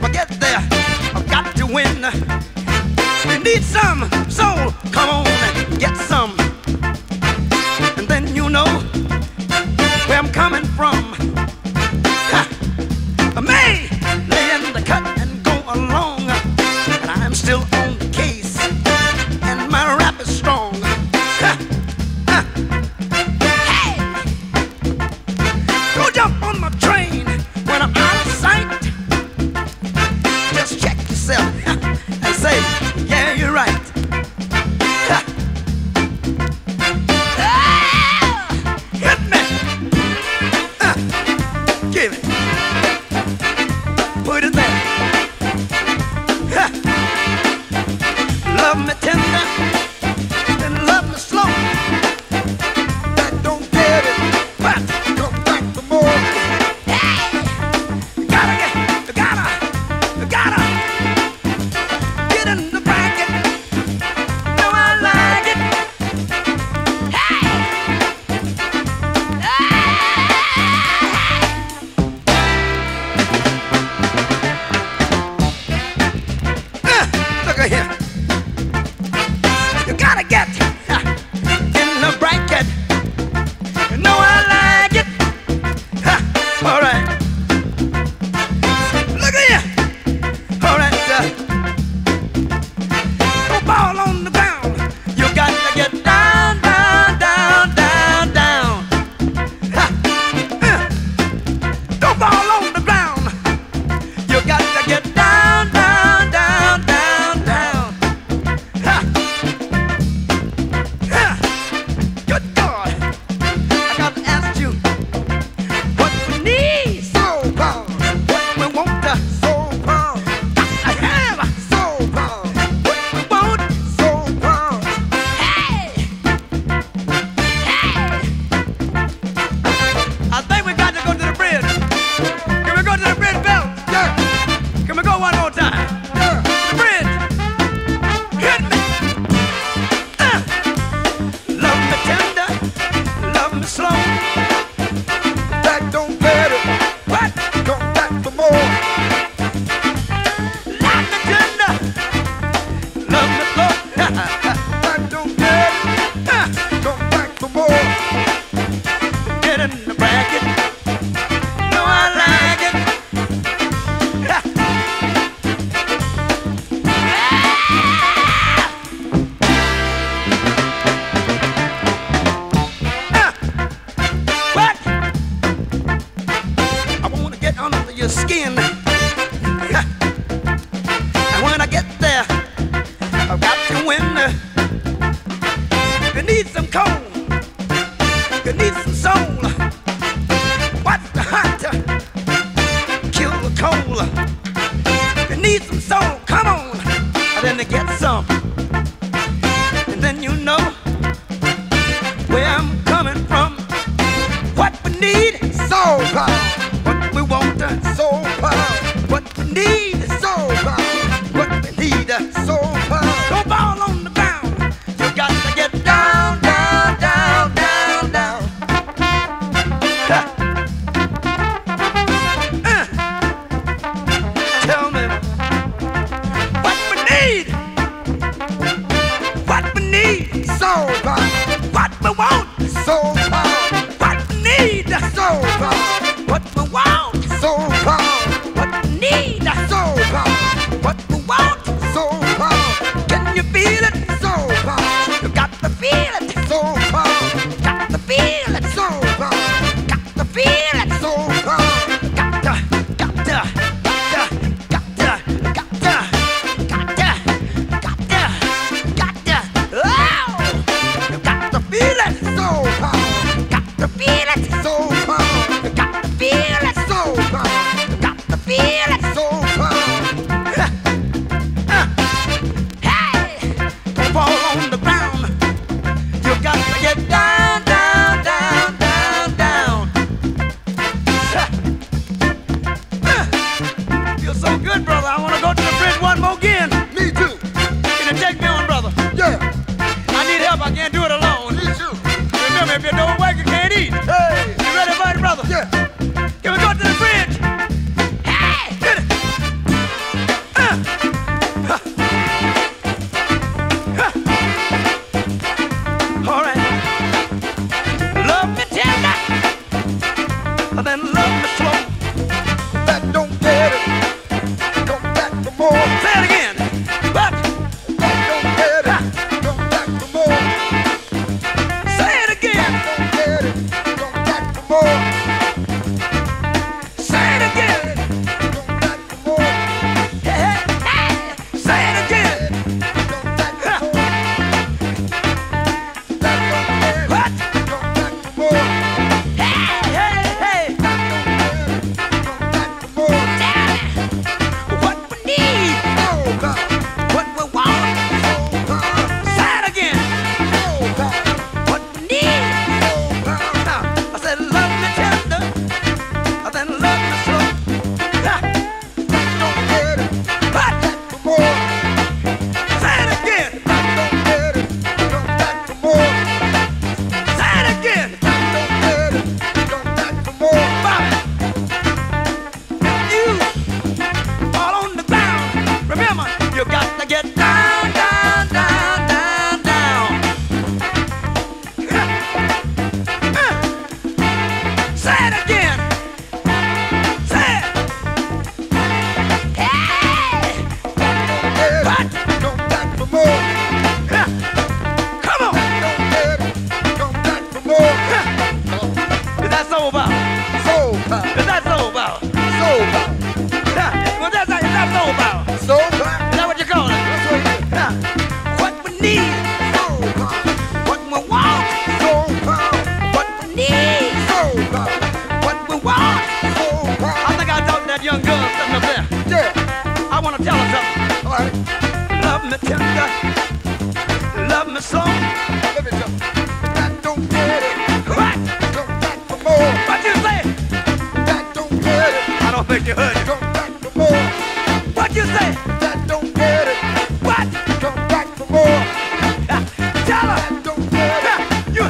But get there, I've got to win. We need some soul, come on. What we need. What we need, so far. What we want, soul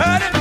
heard it.